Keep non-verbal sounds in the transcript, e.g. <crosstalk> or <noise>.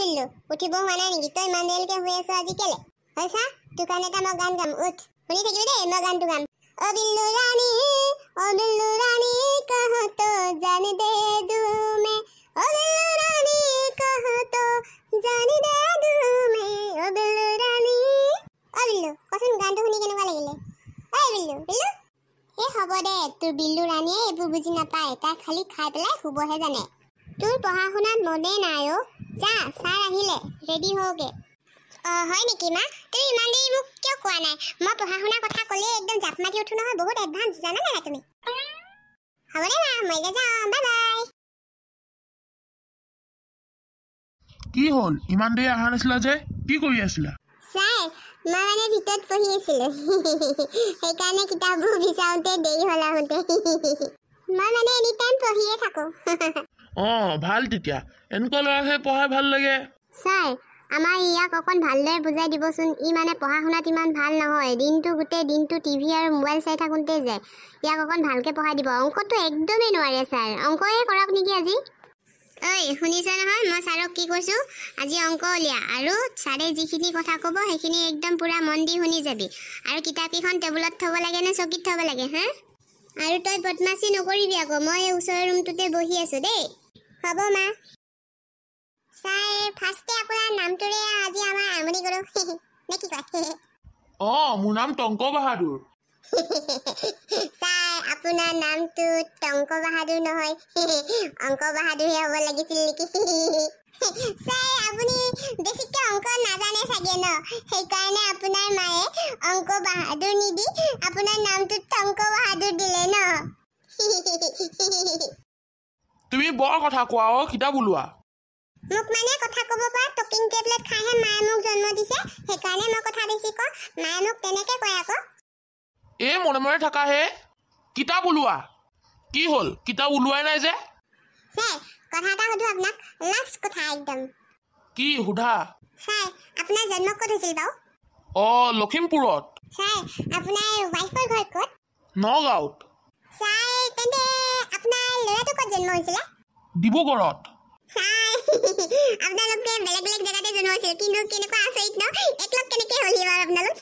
বিল্লু উঠিব নাই নেকি? তই ইমান দেৰিলৈকে শুই আছ আজি কেলে? কাৰণে এটা মই গান গাম। উঠ। শুনি থাকিবি দেই মই গানটো গাম। অ বিল্লু ৰাণী অ বিল্লু ৰাণী কহতো জান দে দুমে। অ বিল্লু ৰাণী কহতো জান দে দুমে। অ বিল্লু ৰাণী। অ বিল্লু কচোন গানটো শুনি কেনেকুৱা লাগিলে? ঐ বিল্লু বিল্লু। এই হ'ব দে তোৰ বিল্লু ৰাণীয়ে এইবোৰ বুজি নাপায়। তাই খালি খাই পেলাই শুবহে জানে। তোৰ পঢ়া শুনাত মনেই নাই অ' যা ছাৰ আহিলে ৰেডি হওঁগে। অঁ হয় নেকি মা? তুমি ইমান দেৰি মোক কিয় কোৱা নাই? মই পঢ়া শুনাৰ কথা ক'লেই একদম জাপ মাতি উঠো নহয় বহুত এডভান্স জানা নাই তুমি? হ'ব দে মা মই এতিয়া যাওঁ বাই বাই কি হ'ল? ইমান দেৰি অহা নাছিলা যে? কি কৰি আছিলা? ছাৰ মই মানে ভিতৰত পঢ়ি আছিলোঁ। সেইকাৰণে কিতাপবোৰ বিচাৰোঁতে দেৰি হ'ল আহোঁতে। মই মানে এনি টাইম পঢ়িয়ে থাকোঁ। অঁ ভাল তেতিয়া। এনেকুৱা ল'ৰাকহে পঢ়াই ভাল লাগে। ছাৰ আমাৰ ইয়াক অকণ ভালদৰে বুজাই দিবচোন। ই মানে পঢ়া শুনাত ইমান ভাল নহয়। দিনটো গোটেই দিনটো টিভি আৰু মোবাইল চাই থাকোঁতেই যায় ইয়াক অকণ ভালকৈ পঢ়াই দিব। অংকটো একদমেই নোৱাৰে ছাৰ। অংকয়ে কৰক নেকি আজি? ঐ শুনিছ নহয়? মই ছাৰক কি কৈছোঁ? আজি অংক উলিয়া। আৰু ছাৰে যিখিনি কথা ক'ব সেইখিনি একদম পূৰা মন দি শুনি যাবি। আৰু কিতাপকেইখন টেবুলত থ'ব লাগে নে চকীত থ'ব লাগে হা? আৰু তই বদমাচি নকৰিবি আকৌ। মই এই ওচৰৰ ৰুমটোতে বহি আছোঁ দেই। হ'ব মা। ছাৰ ফাৰ্ষ্টে আপোনাৰ নামটোৰে আজি আমাৰ আৰম্ভণি কৰোঁ নে কি কয়? অঁ মোৰ নাম টংক বাহাদুৰ। ছাৰ আপোনাৰ নামটো টংক বাহাদুৰ নহয়। অংক বাহাদুৰহে হ'ব লাগিছিল নেকি? ছাৰ আপুনি বেছিকৈ অংক নাজানে চাগে ন? সেইকাৰণে আপোনাৰ মায়ে অংক বাহাদুৰ নিদি আপোনাৰ নামটো টংক বাহাদুৰ দিলে ন? তুমি বৰ কথা কোৱা অঁ কিতাপ ওলোৱা মোক মানে কথা ক'ব পৰা টকিং টেবলেট খাইহে মায়ে মোক জন্ম দিছে সেইকাৰণে মই কথা বেছি কওঁ মায়ে মোক তেনেকৈ কয় আকৌ। এই মনে মনে থাকাহে কিতাপ ওলোৱা কি হ'ল? কিতাপ ওলোৱাই নাই যে? ছাৰ কথা এটা সুধোঁ আপোনাক লাষ্ট কথা একদম। কি সোধা? ছাৰ আপোনাৰ জন্ম ক'ত হৈছিল বাৰু? অঁ লখিমপুৰত। ছাৰ আপোনাৰ ৱাইফৰ ঘৰ ক'ত? নগাঁৱত ছাৰ তেন্তে আপোনাৰ ল'ৰাটো ক'ত জন্ম হৈছিলে? ডিব্ৰুগড়ত <laughs> আপোনালোকে বেলেগ বেলেগ জেগাতে জন্ম হৈছিল কিন্তু কেনেকুৱা আচৰিত ন? একলগ কেনেকৈ হ'ল বাৰু আপোনালোক?